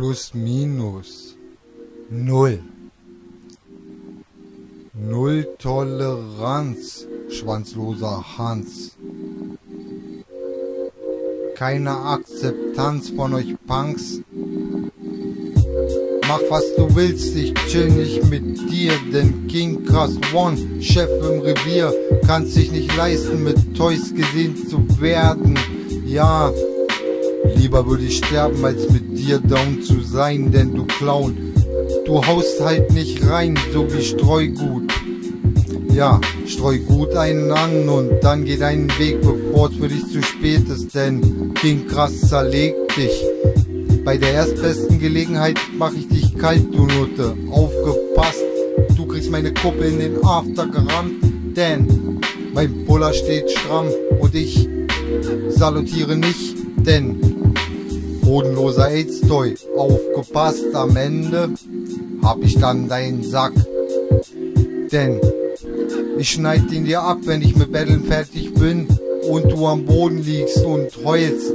plus minus null. Null Toleranz, schwanzloser Hans. Keine Akzeptanz von euch Punks. Mach was du willst, ich chill nicht mit dir, denn King Krass One, Chef im Revier, kann sich nicht leisten, mit Toys gesehen zu werden. Ja, lieber würde ich sterben, als mit dir down zu sein, denn du Clown, du haust halt nicht rein, so wie Streugut. Ja, streu gut einen an und dann geh deinen Weg, bevor es für dich zu spät ist, denn King Krass zerlegt dich. Bei der erstbesten Gelegenheit mach ich dich kalt, du Nutte. Aufgepasst, du kriegst meine Kuppe in den After gerammt, denn mein Puller steht stramm und ich salutiere nicht, denn bodenloser AIDS-Toy. Aufgepasst, am Ende hab ich dann deinen Sack. Denn ich schneid ihn dir ab, wenn ich mit Battlen fertig bin und du am Boden liegst und heulst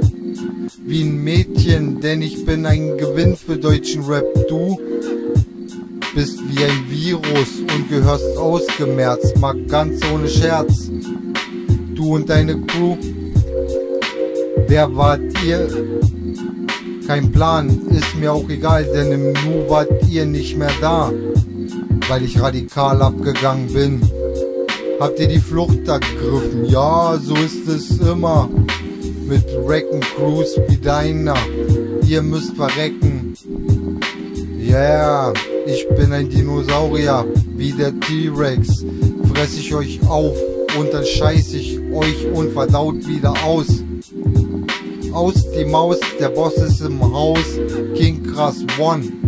wie ein Mädchen, denn ich bin ein Gewinn für deutschen Rap. Du bist wie ein Virus und gehörst ausgemerzt, mal ganz ohne Scherz. Du und deine Crew, wer wart ihr? Kein Plan, ist mir auch egal, denn im Nu wart ihr nicht mehr da, weil ich radikal abgegangen bin. Habt ihr die Flucht ergriffen? Ja, so ist es immer mit Wrecken Crews wie deiner. Ihr müsst verrecken. Yeah, ich bin ein Dinosaurier, wie der T-Rex. Fress ich euch auf und dann scheiß ich euch unverdaut wieder aus. Aus die Maus, der Boss ist im Haus, King Krass One.